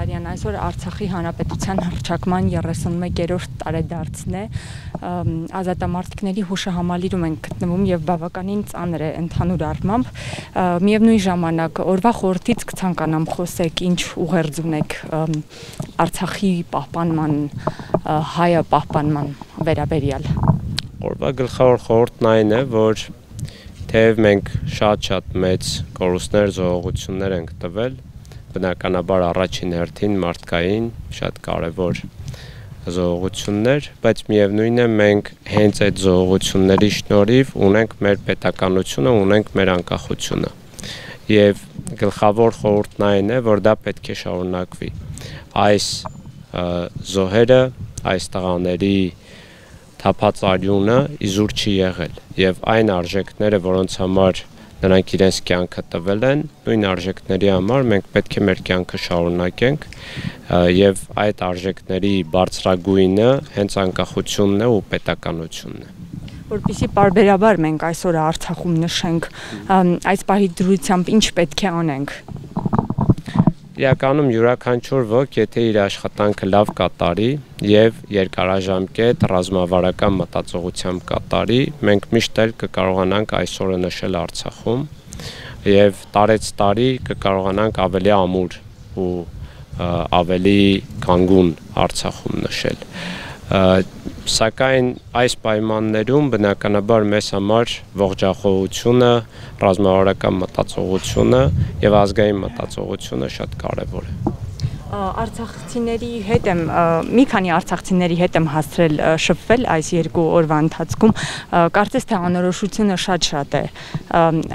Բեգլարյան, այսօր Արցախի Հանրապետության հռչակման 31-րդ տարեդարձն է։ Ազատամարտիկների հուշահամալիրում ենք գտնվում եւ բավականին ծանր է ընդհանուր առմամբ։ Միևնույն ժամանակ օրվա խորհրդից կցանկանամ խոսեք ինչ ուղերձ ունեք Արցախի պահպանման, հայը պահպանման վերաբերյալ։ Օրվա գլխավոր խորհուրդն այն է, որ թեև մենք շատ-շատ մեծ կորուստներ, զողողություններ ենք տվել, բնականաբար առաջին հերթին մարդկային շատ կարևոր զողողություններ, բայց միևնույն է մենք հենց այդ զողողությունների շնորհիվ ունենք մեր պետականությունը, ունենք մեր անկախությունը։ Եվ գլխավոր խորհուրդն այն է, որ դա պետք է շարունակվի։ Այս զոհերը, այս տղաների թափած արյունը իզուր չի եղել եւ այն արժեքները, որոնց համար նրանք իրենց կյանքը տվել են, նույն արժեքների համար մենք պետք է մեր կյանքը շարունակենք եւ այդ արժեքների բարձրագույնը հենց անկախությունն է ու պետականությունն է որպեսի parberabar մենք այսօր Արցախում նշենք այս պահի դրությամբ ինչ պետք է անենք իրականում յուրաքանչյուր ոք, եթե իր աշխատանքը լավ կատարի եւ երկարաժամկետ ռազմավարական մտածողությամբ կատարի, մենք միշտ էլ կկարողանանք այսօրը նշել Արցախում եւ տարեց տարի կկարողանանք ավելի ամուր ու ավելի կանգուն Արցախում նշել սակայն այս պայմաններում բնականաբար մեզ համար ողջախոհությունը, ռազմավարական մտածողությունը եւ ազգային մտածողությունը շատ կարեւոր է արցախցիների հետ եմ մի քանի արցախցիների հետ եմ հասցրել շփվել այս երկու օրվա ընթացքում կարծես թե անորոշությունը շատ-շատ է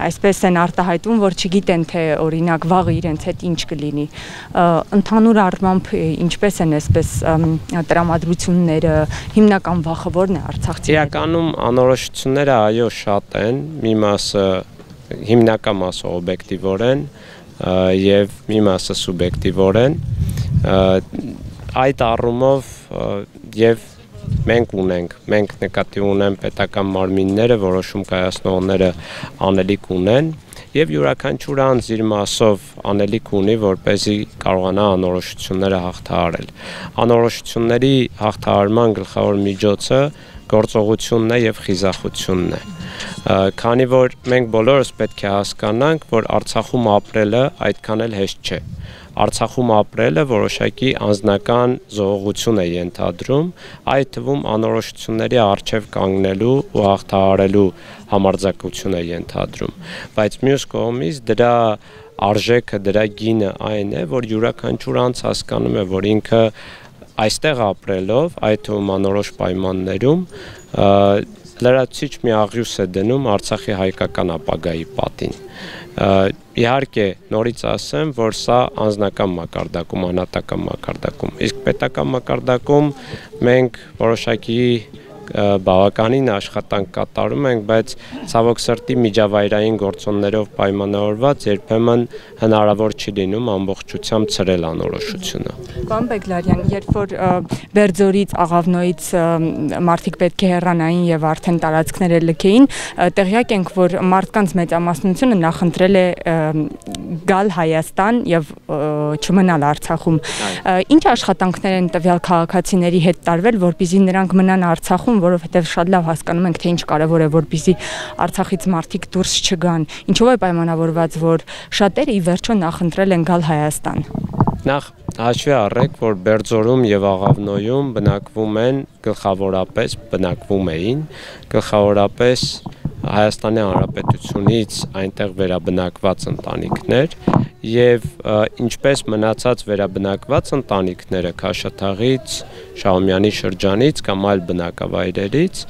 այսպես են արտահայտում որ չգիտեն թե օրինակ վաղը իրենց հետ ինչ կլինի ընդհանուր առմամբ ինչպես են այսպես տրամադրությունները հիմնական վախը ո՞րն է արցախցիների իրականում անորոշությունները այո շատ են մի մասը հիմնական մասը օբյեկտիվորեն եւ մի մասը սուբյեկտիվորեն այդ առումով եւ մենք ունենք, մենք նկատի ունեն պետական մարմինները, որոշում կայացնողները անելիք ունեն եւ յուրաքանչյուր անձ իր մասով անելիք ունի, որ เป զի կարողանա անորոշությունները հաղթահարել։ Անորոշությունների հաղթահարման գլխավոր միջոցը գործողությունն է եւ խիզախությունն է։ Քանի որ մենք բոլորս պետք է հասկանանք, որ Արցախում ապրելը այդքան էլ հեշտ չէ Արցախում ապրելը որոշակի անձնական զողողություն է ենթադրում, այդ թվում անորոշությունների արժև կանգնելու ու հաղթահարելու համարձակություն է ենթադրում։ Բայց մյուս կողմից դրա արժեքը, դրա գինը այն է, որ յուրաքանչյուր անձ հասկանում է, որ ինքը այստեղ ապրելով, այդ թվում անորոշ պայմաններում լրացիչ մի աղյուս է դնում Արցախի հայկական ապագայի պատին իհարկե նորից ասեմ, որ սա անձնական մակարդակում, անհատական մակարդակում։ Իսկ պետական մակարդակում մենք որոշակի բավականին աշխատանք կատարում ենք, բայց ցավոք սրտի միջավայրային գործոններով պայմանավորված երբեմն հնարավոր չի լինում ամբողջությամբ ծրել անորոշությունը։ Պարոն Բեգլարյան, երբ որ Բերձորից, Աղավնոյից մարդիկ պետք է հեռանային եւ արդեն տարածքները լքեին, տեղյակ ենք, որ մարդկանց մեծամասնությունը նախընտրել է գալ Հայաստան եւ չմնալ Արցախում։ Ինչ աշխատանքներ են տվյալ քաղաքացիների հետ տարվել, որpիսի նրանք մնան Արցախում Արցախում, որովհետև շատ լավ հասկանում ենք, թե ինչ կարևոր է, որպիսի Արցախից մարդիկ դուրս չգան։ Ինչով է պայմանավորված, որ շատերը ի վերջո նախընտրել են գալ Հայաստան։ Նախ հաշվի առեք, որ Բերձորում եւ Աղավնոյում բնակվում են գլխավորապես բնակվում էին գլխավորապես Հայաստանի Հանրապետությունից այնտեղ վերաբնակված ընտանիքներ եւ ինչպես մնացած վերաբնակված ընտանիքները Քաշաթաղից, Շահումյանի շրջանից կամ այլ բնակավայրերից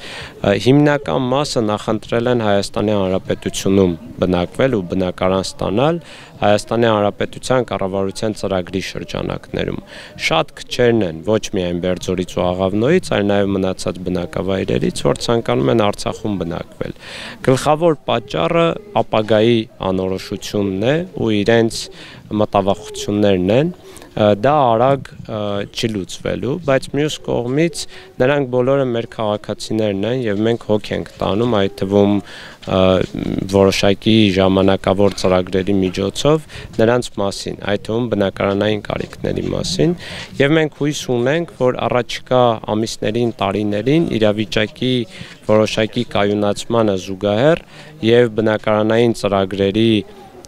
հիմնական մասը նախընտրել են Հայաստանի Հանրապետությունում բնակվել ու բնակարան ստանալ Հայաստանի Հանրապետության կառավարության ծրագրի շրջանակներում։ Շատ քչերն են ոչ միայն Բերձորից ու Աղավնոյից, այլ նաև մնացած բնակավայրերից, որ ցանկանում են Արցախում բնակվել։ Գլխավոր պատճառը ապագայի անորոշությունն է ու իրենց մտավախություններն են դա արագ չի լուծվելու, բայց մյուս կողմից նրանք բոլորը մեր քաղաքացիներն են եւ մենք հոգ ենք տանում այդ թվում որոշակի ժամանակավոր ծրագրերի միջոցով նրանց մասին, այդ թվում բնակարանային կարիքների մասին, եւ մենք հույս ունենք, որ առաջիկա ամիսներին, տարիներին իրավիճակի որոշակի կայունացմանը զուգահեռ եւ բնակարանային ծրագրերի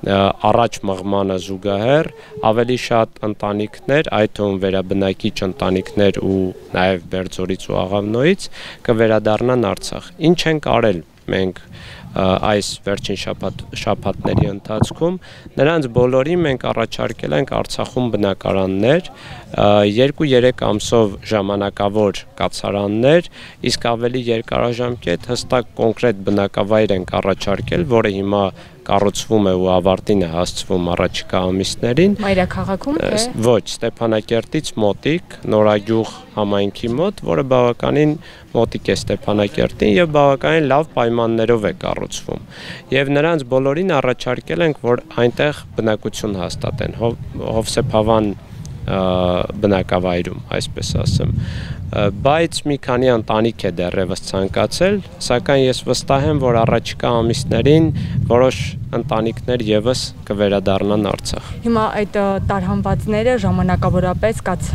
առաջ մղմանը զուգահեռ ավելի շատ ընտանիքներ, այդ թվում վերաբնակիչ ընտանիքներ ու նաև Բերձորից ու Աղավնոյից կվերադառնան Արցախ։ Ինչ են կարել մենք այս վերջին շաբաթ շաբաթների ընթացքում նրանց բոլորին մենք առաջարկել ենք Արցախում բնակարաններ 2-3 ամսով ժամանակավոր կացարաններ, իսկ ավելի երկարաժամկետ հստակ կոնկրետ բնակավայր ենք առաջարկել, որը հիմա կառուցվում է ու ավարտին է հասցվում առաջիկա ամիսներին։ Մայրաքաղաքում թե Ոչ, Ստեփանակերտից մոտիկ, Նորագյուղ համայնքի մոտ, որը բավականին մոտիկ է Ստեփանակերտին եւ բավականին լավ պայմաններով է կառուցվում։ Եվ նրանց բոլորին առաջարկել ենք, որ այնտեղ բնակություն հաստատեն։ Հովսեփ Հավան բնակավայրում, այսպես ասեմ բայց մի քանի ընտանիք է դեռևս ցանկացել, սակայն ես վստահ եմ, որ առաջիկա ամիսներին որոշ ընտանիքներ եւս կվերադառնան Արցախ։ Հիմա այդ տարհանվածները ժամանակավորապես կաց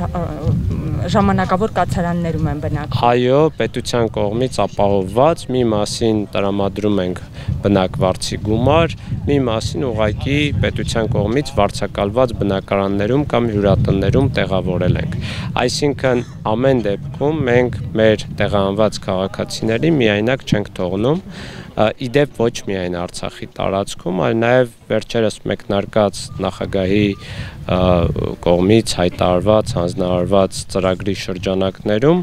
ժամանակավոր կացարաններում են բնակվում։ Այո, պետության կողմից ապահովված մի մասին տրամադրում ենք բնակվարձի գումար, մի մասին ուղակի պետության կողմից վարձակալված բնակարաններում կամ հյուրատներում տեղավորել ենք։ Այսինքն ամեն դեպքում մենք մեր տեղահանված քաղաքացիներին միայնակ չենք թողնում իդեպ ոչ միայն Արցախի տարածքում, այլ նաև վերջերս մեկնարկած նախագահի կողմից հայտարարված, հանձնարարված ծրագրի շրջանակներում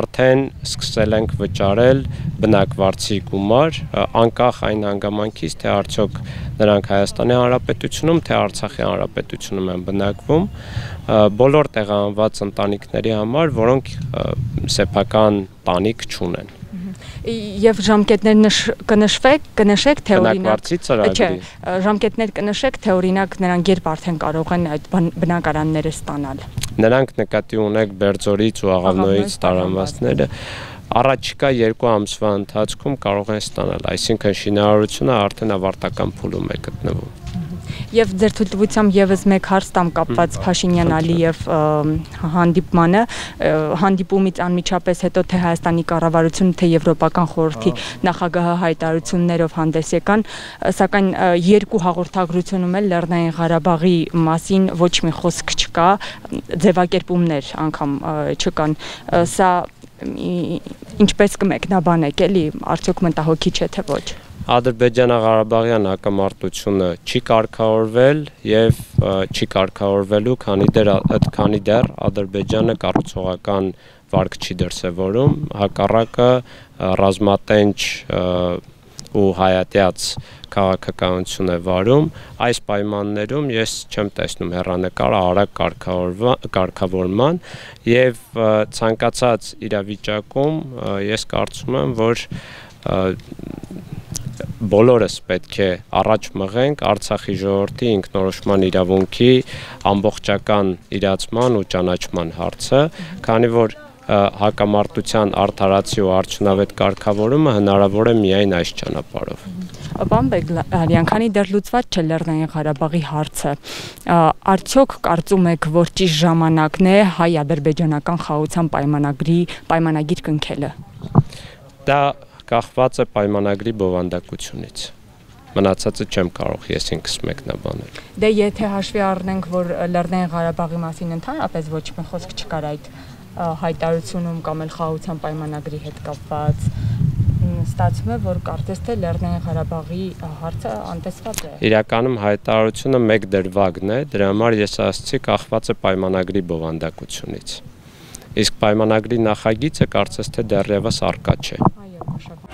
արդեն սկսել ենք վճարել բնակվարձի գումար, անկախ այն հանգամանքից, թե արդյոք նրանք Հայաստանի Հանրապետությունում, թե Արցախի Հանրապետությունում են բնակվում, բոլոր տեղահանված ընտանիքների համար, որոնք սեփական տանիք չունեն եւ ժամկետներ կնշվեք, կնշեք թե օրինակ Չէ, ժամկետներ կնշեք թե օրինակ նրանք երբ արդեն կարող են այդ բնակարանները ստանալ։ Նրանք նկատի ունեք Բերձորից ու Աղավնոյից տարամասները առաջիկա երկու ամսվա ընթացքում կարող են ստանալ, այսինքն շինարարությունը արդեն ավարտական փուլում է գտնվում եւ ձեր թույլտվությամբ եւս մեկ հարց տամ կապված Փաշինյան-Ալիև հանդիպմանը հանդիպումից անմիջապես հետո թե Հայաստանի կառավարությունը թե Եվրոպական խորհրդի նախագահը հայտարարություններով հանդես եկան սակայն երկու հաղորդագրությունում էլ Լեռնային Ղարաբաղի մասին ոչ մի խոսք չկա ձևակերպումներ անգամ չկան սա ինչպես կմեկնաբանեք էլի արդյոք մտահոգիչ է թե ոչ Ադրբեջանա-Ղարաբաղյան հակամարտությունը չի կարգավորվել եւ չի կարգավորվելու, քանի դեռ քանի դեռ Ադրբեջանը կառուցողական վարկ չի դրսևորում, հակառակը ռազմատենչ ու հայատյաց քաղաքականություն է վարում այս պայմաններում ես չեմ տեսնում հերանեկարը արագ կարգավորման եւ ցանկացած իրավիճակում ես կարծում եմ որ բոլորս պետք է առաջ մղենք Արցախի ժողովրդի ինքնորոշման իրավունքի ամբողջական իրացման ու ճանաչման հարցը, քանի որ հակամարտության արդարացի ու արդյունավետ կարգավորումը հնարավոր է միայն այս ճանապարհով։ Պարոն Բեգլարյան, քանի դեռ լուծված չէ Լեռնային Ղարաբաղի հարցը, արդյոք կարծում եք, որ ճիշտ ժամանակն է հայ-ադրբեջանական խաղաղության պայմանագրի պայմանագիր կնքելը։ Դա կախված է պայմանագրի բովանդակությունից մնացածը չեմ կարող ես ինքս մեկնաբանել։ Դե եթե հաշվի առնենք, որ Լեռնային Ղարաբաղի մասին ընդհանրապես ոչ մի խոսք չկար այդ հայտարարությունում կամ էլ խաղաղության պայմանագրի հետ կապված, ստացվում է, որ կարծես թե Լեռնային Ղարաբաղի հարցը անտեսված է։ Իրականում հայտարարությունը մեկ դրվագն է, դրա համար ես ասացի կախված է պայմանագրի բովանդակությունից։ Իսկ պայմանագրի նախագիծը կարծես թե դեռևս արկա չէ։ Ա Այո, շնորհակալ